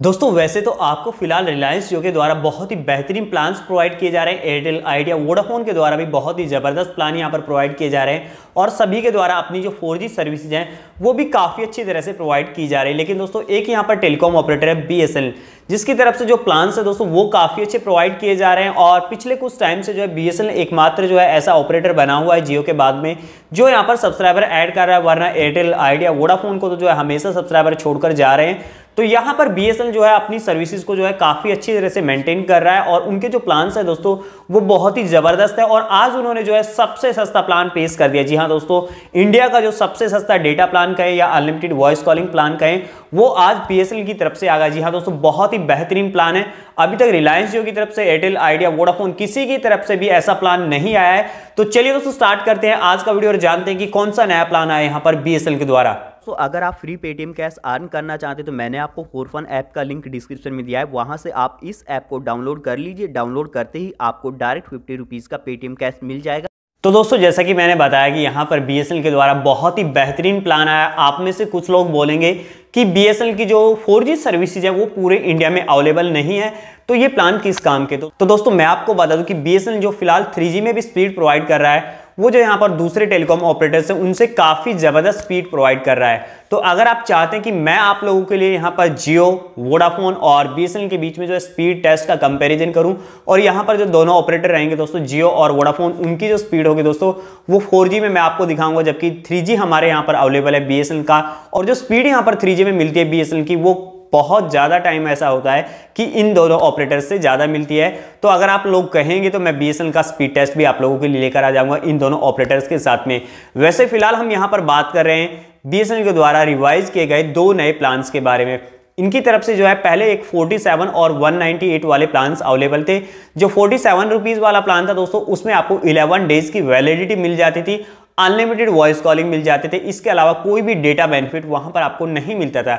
दोस्तों, वैसे तो आपको फ़िलहाल रिलायंस जियो के द्वारा बहुत ही बेहतरीन प्लान्स प्रोवाइड किए जा रहे हैं। एयरटेल आइडिया वोडाफोन के द्वारा भी बहुत ही ज़बरदस्त प्लान यहाँ पर प्रोवाइड किए जा रहे हैं। और सभी के द्वारा अपनी जो 4G सर्विसेज़ हैं, वो भी काफ़ी अच्छी तरह से प्रोवाइड की जा रही है। लेकिन दोस्तों, एक यहाँ पर टेलीकॉम ऑपरेटर है बीएसएल जिसकी तरफ़ से जो प्लान्स है दोस्तों, वो काफ़ी अच्छे प्रोवाइड किए जा रहे हैं और पिछले कुछ टाइम से जो है बीएसएल एकमात्र जो है ऐसा ऑपरेटर बना हुआ है जियो के बाद में, जो यहाँ पर सब्सक्राइबर ऐड कर रहा है, वरना एयरटेल आइडिया वोडाफोन को तो जो है हमेशा सब्सक्राइबर छोड़कर जा रहे हैं। तो यहाँ पर बी जो है अपनी सर्विसेज़ को जो है काफ़ी अच्छी तरह से मेंटेन कर रहा है और उनके जो प्लान्स है दोस्तों, वो बहुत ही ज़बरदस्त है और आज उन्होंने जो है सबसे सस्ता प्लान पेश कर दिया। जी हाँ दोस्तों इंडिया का जो सबसे सस्ता डेटा प्लान कहें या अनलिमिटेड वॉइस कॉलिंग प्लान कहें, वो आज बी की तरफ़ से आ गया। जी हाँ दोस्तों, बहुत ही बेहतरीन प्लान है। अभी तक रिलायंस जियो की तरफ़ से एयरटेल आइडिया वोडाफोन किसी की तरफ़ से भी ऐसा प्लान नहीं आया है। तो चलिए दोस्तों स्टार्ट करते हैं आज का वीडियो और जानते हैं कि कौन सा नया प्लान आया यहाँ पर बी के द्वारा। तो अगर आप फ्री पेटीएम कैश अर्न करना चाहते हैं तो मैंने आपको फोर फन ऐप का लिंक डिस्क्रिप्शन में दिया है। वहाँ से आप इस ऐप को डाउनलोड कर लीजिए। डाउनलोड करते ही आपको डायरेक्ट फिफ्टी रुपीज़ का पेटीएम कैश मिल जाएगा। तो दोस्तों जैसा कि मैंने बताया कि यहाँ पर बी के द्वारा बहुत ही बेहतरीन प्लान आया। आप में से कुछ लोग बोलेंगे कि बी की जो 4G सर्विसेज़ है वो पूरे इंडिया में अवेलेबल नहीं है। तो ये प्लान किस काम के? तो, तो दोस्तों मैं आपको बता दूँ कि बी जो फ़िलहाल 3G में भी स्पीड प्रोवाइड कर रहा है वो जो यहाँ पर दूसरे टेलीकॉम ऑपरेटर्स हैं, उनसे काफ़ी ज़बरदस्त स्पीड प्रोवाइड कर रहा है। तो अगर आप चाहते हैं कि मैं आप लोगों के लिए यहाँ पर जियो वोडाफोन और बी के बीच में जो है स्पीड टेस्ट का कंपेरिजन करूँ, और यहाँ पर जो दोनों ऑपरेटर रहेंगे दोस्तों जियो और वोडाफोन उनकी जो स्पीड होगी दोस्तों, वो फोर में मैं आपको दिखाऊँगा, जबकि थ्री हमारे यहाँ पर अवेलेबल है बी का, और जो स्पीड यहाँ पर थ्री में मिलती है बी की, वो बहुत ज़्यादा टाइम ऐसा होता है कि इन दोनों ऑपरेटर से ज़्यादा मिलती है। तो अगर आप लोग कहेंगे तो मैं बी का स्पीड टेस्ट भी आप लोगों के लिए लेकर आ जाऊँगा इन दोनों ऑपरेटर्स के साथ में। वैसे फ़िलहाल हम यहाँ पर बात कर रहे हैं बी के द्वारा रिवाइज किए गए दो नए प्लान्स के बारे में। इनकी तरफ़ से जो है, पहले एक 47 और 198 वाले प्लान्स अवेलेबल थे। जो 47 रुपीस वाला प्लान था दोस्तों, उसमें आपको 11 डेज़ की वैलिडिटी मिल जाती थी। अनलिमिटेड वॉइस कॉलिंग मिल जाते थे। इसके अलावा कोई भी डेटा बेनिफिट वहाँ पर आपको नहीं मिलता था।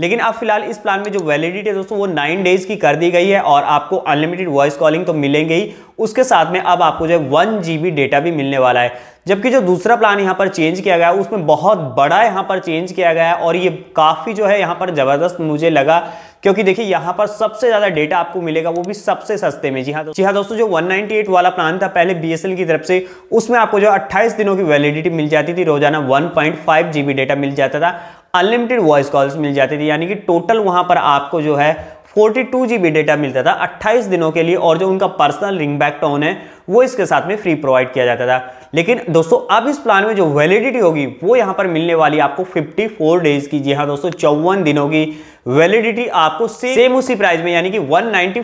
लेकिन अब फ़िलहाल इस प्लान में जो वैलिडिटी है दोस्तों, वो नाइन डेज़ की कर दी गई है और आपको अनलिमिटेड वॉइस कॉलिंग तो मिलेंगे ही। उसके साथ में अब आपको जो है वन जीबी डेटा भी मिलने वाला है। जबकि जो दूसरा प्लान यहाँ पर चेंज किया गया, उसमें बहुत बड़ा यहाँ पर चेंज किया गया है और ये काफ़ी जो है यहाँ पर ज़बरदस्त मुझे लगा, क्योंकि देखिए यहाँ पर सबसे ज़्यादा डेटा आपको मिलेगा, वो भी सबसे सस्ते में। जी हाँ जी हाँ दोस्तों, जो 198 वाला प्लान था पहले बी की तरफ़ से, उसमें आपको जो 28 दिनों की वैलिडिटी मिल जाती थी, रोज़ाना 1.5 जीबी डेटा मिल जाता था अनलिमिटेड वॉइस कॉल्स मिल जाती थी, यानी कि टोटल वहाँ पर आपको जो है फोर्टी टू जीबी डेटा मिलता था 28 दिनों के लिए और जो उनका पर्सनल रिंग बैक टोन है, वो इसके साथ में फ्री प्रोवाइड किया जाता था। लेकिन दोस्तों, अब इस प्लान में जो वैलिडिटी होगी, वो यहाँ पर मिलने वाली आपको 54 डेज़ की। जी हाँ दोस्तों, चौवन दिनों की वैलिडिटी आपको सेम उसी प्राइस में, यानी कि वन नाइनटी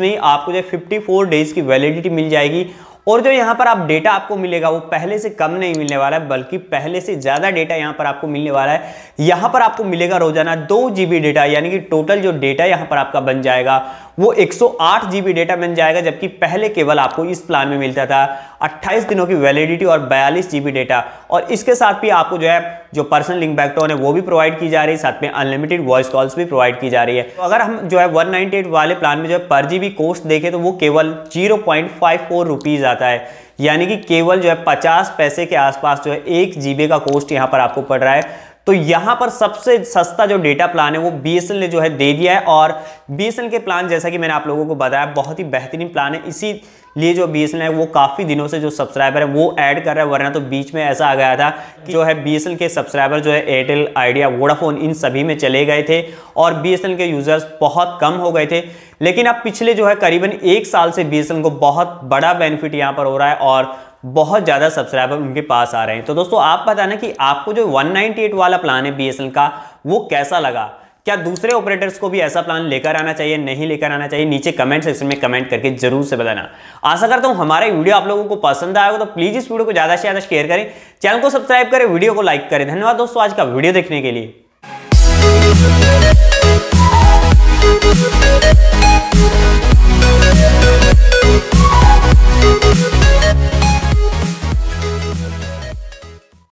में ही आपको जो फिफ्टी डेज़ की वैलिडिटी मिल जाएगी। और जो यहाँ पर आप डेटा आपको मिलेगा, वो पहले से कम नहीं मिलने वाला है, बल्कि पहले से ज़्यादा डेटा यहाँ पर आपको मिलने वाला है। यहाँ पर आपको मिलेगा रोज़ाना दो जीबी डेटा यानी कि टोटल जो डेटा यहाँ पर आपका बन जाएगा, वो 108 जीबी डेटा बन जाएगा, जबकि पहले केवल आपको इस प्लान में मिलता था। 28 दिनों की वैलिडिटी और 42 जीबी डेटा और इसके साथ भी आपको जो है, जो पर्सनल लिंक बैकटोन है, वो भी प्रोवाइड की जा रही है, साथ में अनलिमिटेड वॉइस कॉल्स भी प्रोवाइड की जा रही है। तो अगर हम जो है वन वाले प्लान में जो है पर जीबी कोस्ट देखें तो वो केवल ज़ीरो पॉइंट आता है। यानी कि केवल जो है पचास पैसे के आसपास जो है एक जीबी का कोस्ट यहाँ पर आपको पड़ रहा है। तो यहाँ पर सबसे सस्ता जो डेटा प्लान है, वो बी ने जो है दे दिया है। और बी के प्लान जैसा कि मैंने आप लोगों को बताया, बहुत ही बेहतरीन प्लान है। इसी लिए जो बी है, वो काफ़ी दिनों से जो सब्सक्राइबर है, वो ऐड कर रहा है, वरना तो बीच में ऐसा आ गया था कि जो है बी के सब्सक्राइबर जो है एयरटेल आइडिया वोडाफोन इन सभी में चले गए थे और बी के यूज़र्स बहुत कम हो गए थे। लेकिन अब पिछले जो है करीबन एक साल से बी को बहुत बड़ा बेनिफिट यहाँ पर हो रहा है और बहुत ज़्यादा सब्सक्राइबर उनके पास आ रहे हैं। तो दोस्तों, आप बताना कि आपको जो 198 वाला प्लान है बी का, वो कैसा लगा? क्या दूसरे ऑपरेटर्स को भी ऐसा प्लान लेकर आना चाहिए, नहीं लेकर आना चाहिए? नीचे कमेंट सेक्शन में कमेंट करके ज़रूर से बताना। आशा करता हूँ हमारा वीडियो आप लोगों को पसंद आएगा तो प्लीज़ इस वीडियो को ज़्यादा से ज़्यादा शेयर करें। चैनल को सब्सक्राइब करें वीडियो को लाइक करें। धन्यवाद दोस्तों, आज का वीडियो देखने के लिए।